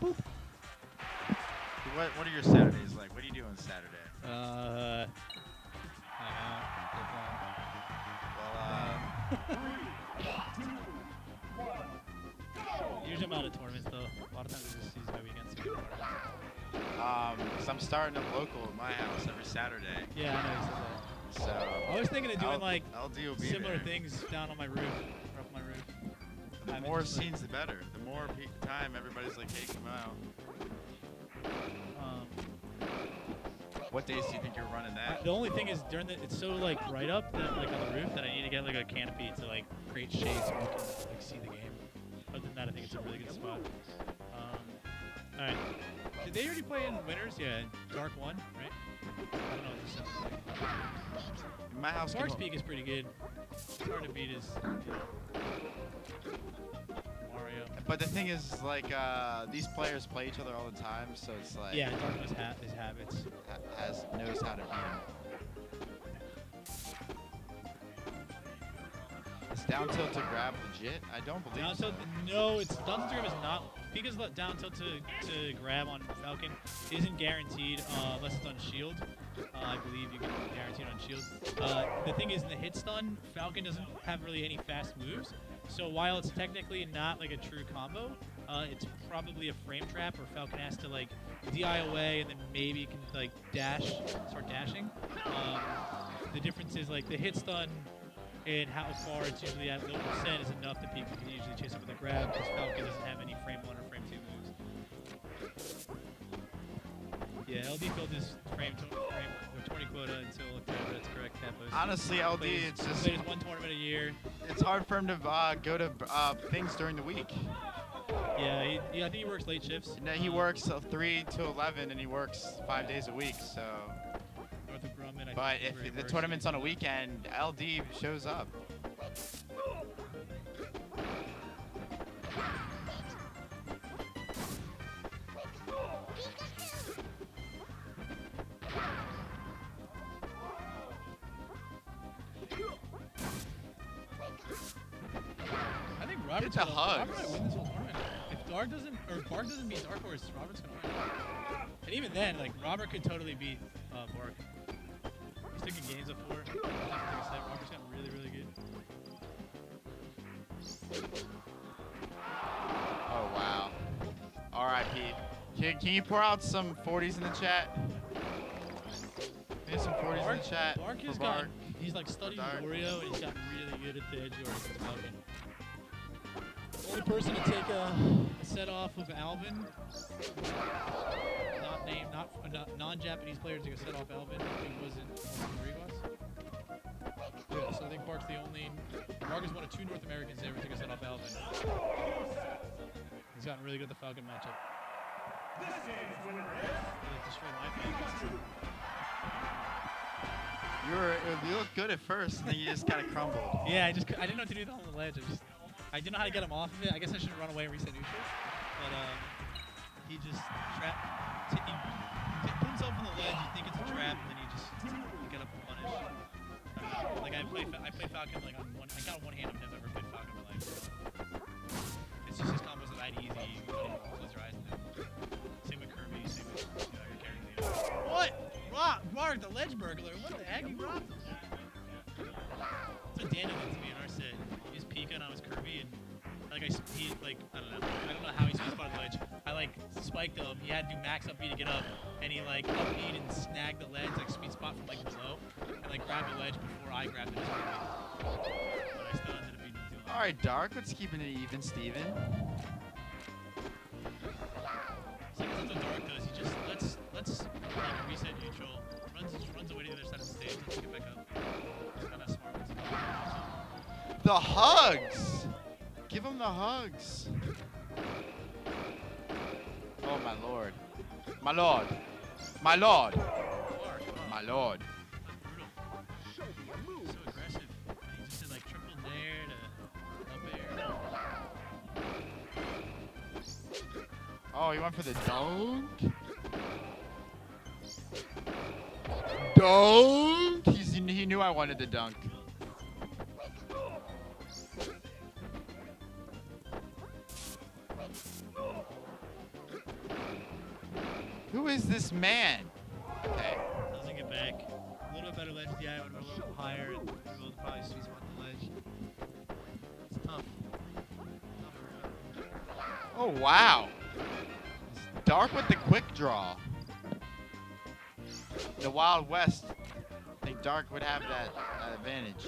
What What are your Saturdays like? What do you do on Saturday? Uh, hang out, get Well, uh. Usually I'm out of tournaments though. A lot of times I just use my weekends to go to tournaments. um, cause I'm starting up local at my house every Saturday. Yeah, I know you said that. So I was thinking of doing I'll- like be similar there. things down on my roof, or up my roof. The Having more scenes, the better. The more time everybody's like, hey, come out. Um, What days do you think you're running that? the only thing is during the it's so like right up that like on the roof that I need to get like a canopy to like create shade so we can like see the game. Other than that, I think it's a really good spot. Um, all right. Did they already play in winners? Yeah, Dark one, right? I don't know. This is- My house. Dark Dark's hold- Peak is pretty good. It's hard to beat his you know. But the thing is, like, uh, these players play each other all the time, so it's like Yeah, Dark knows ha- his habits. ha- has knows how to beat him. Is down tilt to grab legit? I don't believe Down so. tilt, no, it's down tilt to grab is not. Pika's down tilt to, to grab on Falcon isn't guaranteed uh, unless it's on shield. Uh, I believe you can guarantee it on shield. Uh, the thing is, in the hit stun, Falcon doesn't have really any fast moves. So while it's technically not like a true combo, uh, it's probably a frame trap where Falcon has to like DI away and then maybe can like dash, start dashing. Um, the difference is like the hit stun and how far it's usually at low percent is enough that people can usually chase up with a grab because Falcon doesn't have any frame one or frame two moves. Yeah, LD filled his frame, to- frame or 20 quota until. That's correct, Capos. Honestly, LD, Plays- it's just plays one tournament a year. it's hard for him to uh, go to uh, things during the week. Yeah, he, yeah, I think he works late shifts. And then he Um, works uh, three to eleven, and he works five days a week. So, Grumman. I but think is where he if the tournament's on a weekend, LD shows up. I think Robert's the gonna, might win this whole tournament. If Dark doesn't, or if Bark doesn't beat Dark Horse, Robert's gonna win. And even then, like Robert could totally beat uh, Bark. He's taking games of four. Like I said, Robert's gotten really, really good. Oh wow. R.I.P. Can, can you pour out some 40s in the chat? Some 40s in the chat Bark has Bark. gotten, he's like studying. Wario, and he's gotten really good at the edge guard against Falcon. The only person to take a, a set off of Alvin, not named, not, uh, not non-Japanese player to take a set off Alvin, it wasn't. Yeah, so I think Bark's the only. Bark is one of two North Americans to ever take a set off Alvin. He's gotten really good at the Falcon matchup. Destroyed my Falcon. You were you looked good at first, and then you just kind of crumbled. Yeah, I just I didn't know what to do on the ledge. I just I didn't know how to get him off of it. I guess I should run away and reset neutral. But um, he just trap. T- he put himself on the ledge. You think it's a trap, and then you just get up and punish. I. Like I play I play Falcon like on one. I got one hand. I've never ever played Falcon my life. It's just his combos that easy. You don't even close your eyes. Same with Kirby. Same with you know, your character. What? Rock, Mark, the ledge burglar. What the heck? You robbed him. That's what Dan did to me in our set. He was Pika and I was Kirby, like I don't know, I don't know how he sweet spotted the ledge. I like spiked him. He had to do max up B to get up, and he like up B and snagged the ledge, like sweet spot from like below, and like grabbed the ledge before I grabbed it. But I still ended up beating him too long. All right, Dark. Let's keep it even, Steven. So that's what Dark does. He just lets lets like reset neutral, runs runs away to the other side of the stage, and get back up. He's kind of smart with his neutral. The hugs. Give him the hugs. Oh my lord. My lord. My lord. My lord. Oh, he went for the dunk. Dunk. He's, he knew I wanted the dunk. Who is this man? Okay. Doesn't get back. A little better ledge. Yeah, would have a little higher and be able to probably sweet spot the ledge. It's tough. Tough. Oh, wow. Dark with the quick draw. The Wild West, I think Dark would have that, that advantage.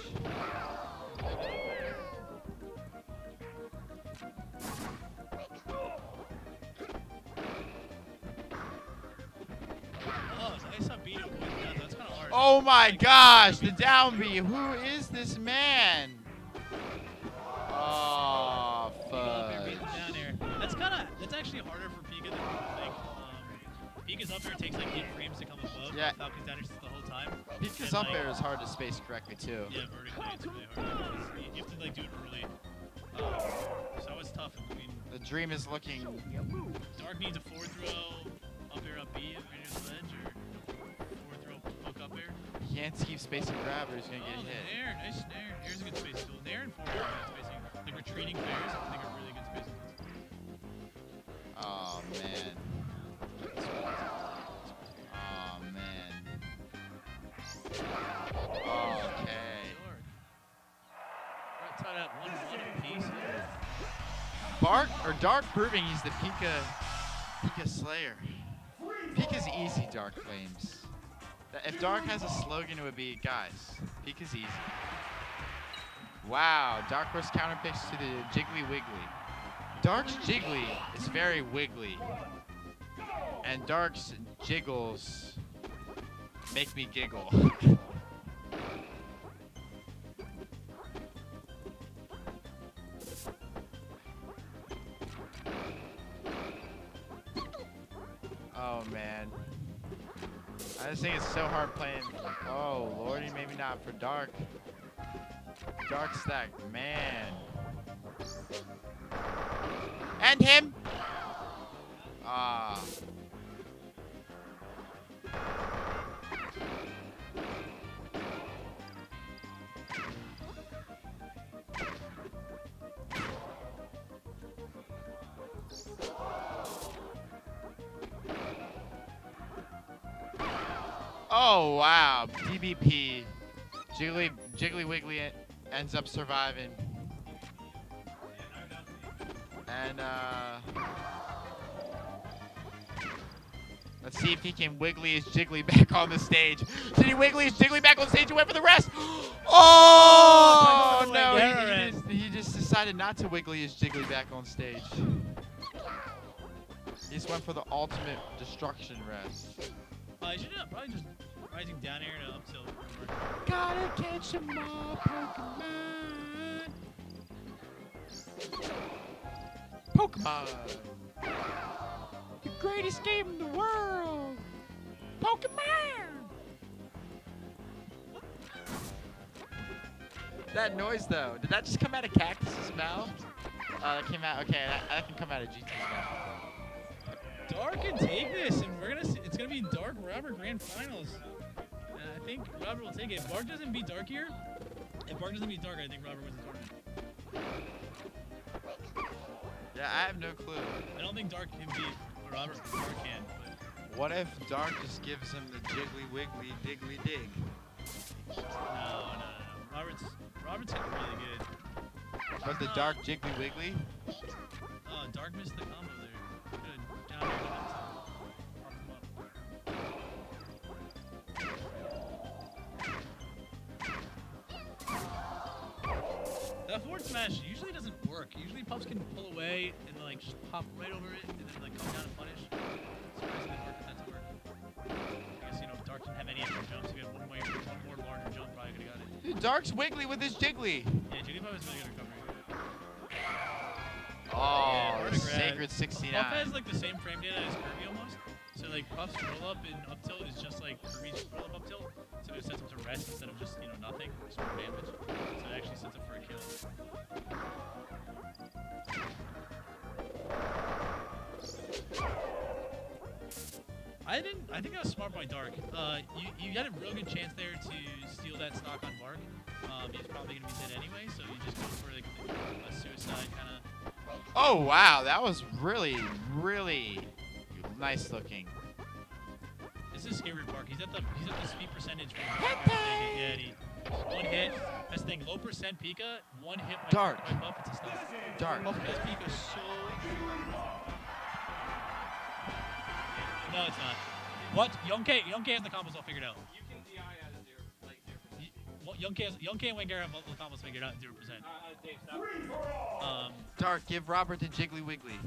Oh my gosh, the down B. Who is this man? Oh, Go up there, beat fuck. air. That's kind of that's actually harder for Pika than people think. Um, Pika's up there takes like eight frames to come above. Yeah. Falcon's down the whole time. Pika's And, up like, there is hard to space correctly, too. Yeah, vertically it's really hard. You have to like do it early. Um, so it's tough. I mean, The dream is looking. Dark needs a forward throw, up air, up B, near the ledge, or forward throw, poke up air. He can't keep spacing grab or he's gonna oh, get hit. Nair, nice Nair. Nair's a good spacing tool. Nair and forward good spacing. Like retreating pairs, I think are really good spacing. Oh man. Oh man. Okay. We're tied at one one apiece. Bark or Dark proving he's the Pika Pika Slayer. Pika's easy, Dark claims. If Dark has a slogan, it would be, guys, Pika's easy. Wow, Dark Horse counter picks to the Jiggly Wiggly. Dark's Jiggly is very wiggly. And Dark's jiggles make me giggle. oh man. I just think it's so hard playing. Oh lordy, maybe not for Dark. Dark stack, man. And him. Ah. Oh wow, DBP, Jiggly Jiggly Wiggly ends up surviving, and uh, let's see if he can wiggly his Jiggly back on the stage. Did he wiggly his Jiggly back on stage and went for the rest? Oh Oh, no, he, he just, he just decided not to wiggly his Jiggly back on stage. He just went for the ultimate destruction rest. Uh, you should uh, probably just rising down air to up tilt. Gotta catch catch 'em all, Pokemon. Pokemon. The greatest game in the world. Pokemon. That noise though, did that just come out of Cactus's mouth? Oh, that came out. Okay, that, that can come out of GT's mouth. Dark can take this, and we're gonna. Finals. And I think Robert will take it. If Bark doesn't beat Dark here, if Bark doesn't beat Dark, I think Robert wins the tournament. Yeah, I have no clue. I don't think Dark can beat Robert. Dark can, but What if Dark just gives him the jiggly wiggly diggly dig? no, no, no, no. Robert's Robert's really good. But the dark jiggly wiggly? Oh, Dark missed the Usually pups can pull away and like just pop right over it and then like come down and punish. Surprisingly work if that's work. I guess you know if Dark didn't have any extra jumps, if he had one more one more larger jump probably could have got it. Dude, Dark's wiggly with his jiggly. Yeah, Jigglypuff was really good recovery. Oh, Yeah, the sacred 69. Puff has like the same frame data as Kirby almost. So like Puff's roll up and up tilt is just like Kirby's roll up up tilt. So it sets him to rest instead of just, you know, nothing. Just more damage. So it actually sets up for a kill. I didn't. I think that was smart by Dark. Uh, you you had a real good chance there to steal that stock on Bark. Um, he's probably gonna be dead anyway, so you just go for like a suicide kind of. Oh, wow. That was really, really nice looking. This is scary Park. He's at the he's at the speed percentage. for- Yeah, and he, one hit. That's the thing. Low percent Pika. One hit. By, Dark. By buff, it's a stop. Dark. Buff because Pika's so. No, it's not. What? Young K. Young K has the combos all figured out. You can DI at a zero, like zero percent. Well, Young K, has, Young K and Wenger have all the combos figured out. Zero percent. Uh, uh, Dave, stop. Um, Dark, give Robert the Jiggly Wiggly.